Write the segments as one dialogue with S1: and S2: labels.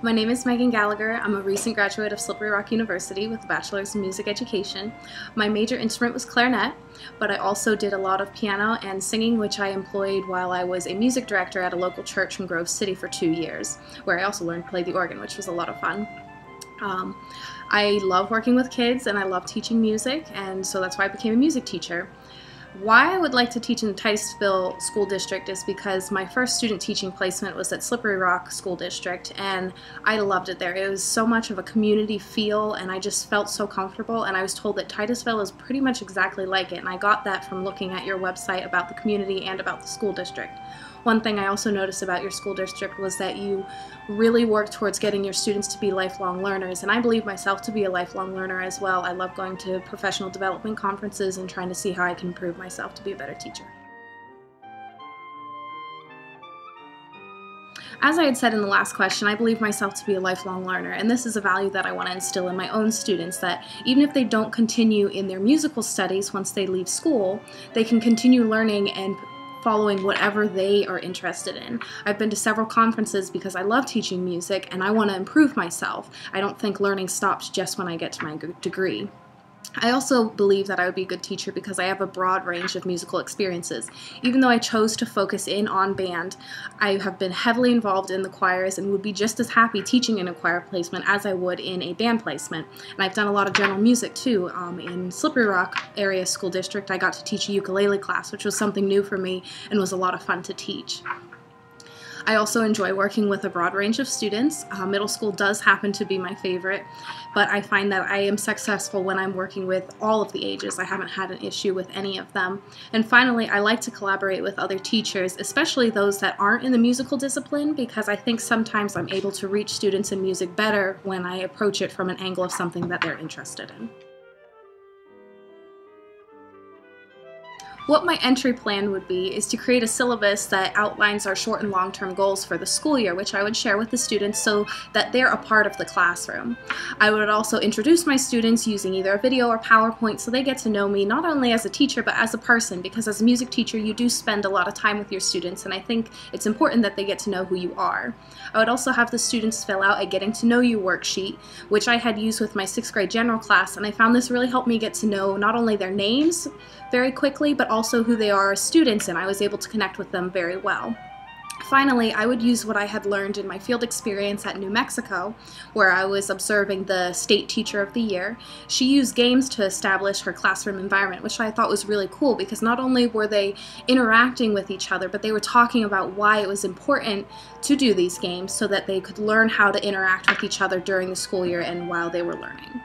S1: My name is Megan Gallagher. I'm a recent graduate of Slippery Rock University with a bachelor's in music education. My major instrument was clarinet, but I also did a lot of piano and singing, which I employed while I was a music director at a local church in Grove City for two years, where I also learned to play the organ, which was a lot of fun. Um, I love working with kids and I love teaching music, and so that's why I became a music teacher. Why I would like to teach in the Titusville School District is because my first student teaching placement was at Slippery Rock School District and I loved it there. It was so much of a community feel and I just felt so comfortable and I was told that Titusville is pretty much exactly like it and I got that from looking at your website about the community and about the school district. One thing I also noticed about your school district was that you really work towards getting your students to be lifelong learners, and I believe myself to be a lifelong learner as well. I love going to professional development conferences and trying to see how I can improve myself to be a better teacher. As I had said in the last question, I believe myself to be a lifelong learner, and this is a value that I want to instill in my own students that even if they don't continue in their musical studies once they leave school, they can continue learning and following whatever they are interested in. I've been to several conferences because I love teaching music and I want to improve myself. I don't think learning stops just when I get to my degree. I also believe that I would be a good teacher because I have a broad range of musical experiences. Even though I chose to focus in on band, I have been heavily involved in the choirs and would be just as happy teaching in a choir placement as I would in a band placement. And I've done a lot of general music too. Um, in Slippery Rock Area School District, I got to teach a ukulele class, which was something new for me and was a lot of fun to teach. I also enjoy working with a broad range of students. Uh, middle school does happen to be my favorite, but I find that I am successful when I'm working with all of the ages. I haven't had an issue with any of them. And finally, I like to collaborate with other teachers, especially those that aren't in the musical discipline, because I think sometimes I'm able to reach students in music better when I approach it from an angle of something that they're interested in. What my entry plan would be is to create a syllabus that outlines our short and long-term goals for the school year, which I would share with the students so that they're a part of the classroom. I would also introduce my students using either a video or PowerPoint so they get to know me not only as a teacher but as a person because as a music teacher you do spend a lot of time with your students and I think it's important that they get to know who you are. I would also have the students fill out a getting to know you worksheet which I had used with my sixth grade general class and I found this really helped me get to know not only their names very quickly but also who they are as students, and I was able to connect with them very well. Finally, I would use what I had learned in my field experience at New Mexico, where I was observing the state teacher of the year. She used games to establish her classroom environment, which I thought was really cool because not only were they interacting with each other, but they were talking about why it was important to do these games so that they could learn how to interact with each other during the school year and while they were learning.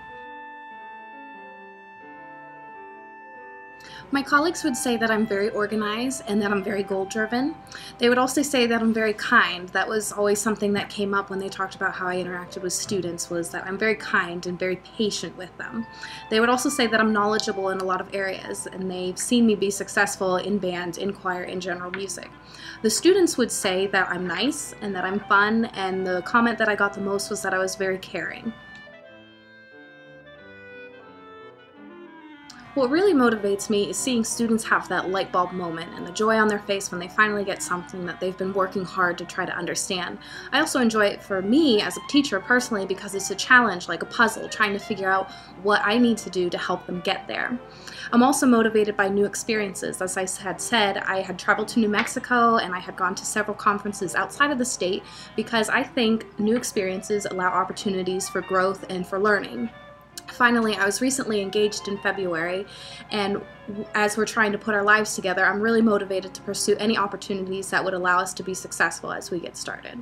S1: My colleagues would say that I'm very organized and that I'm very goal driven. They would also say that I'm very kind. That was always something that came up when they talked about how I interacted with students was that I'm very kind and very patient with them. They would also say that I'm knowledgeable in a lot of areas and they've seen me be successful in band, in choir, in general music. The students would say that I'm nice and that I'm fun and the comment that I got the most was that I was very caring. What really motivates me is seeing students have that light bulb moment and the joy on their face when they finally get something that they've been working hard to try to understand. I also enjoy it for me as a teacher personally because it's a challenge, like a puzzle, trying to figure out what I need to do to help them get there. I'm also motivated by new experiences. As I had said, I had traveled to New Mexico and I had gone to several conferences outside of the state because I think new experiences allow opportunities for growth and for learning. Finally, I was recently engaged in February, and as we're trying to put our lives together, I'm really motivated to pursue any opportunities that would allow us to be successful as we get started.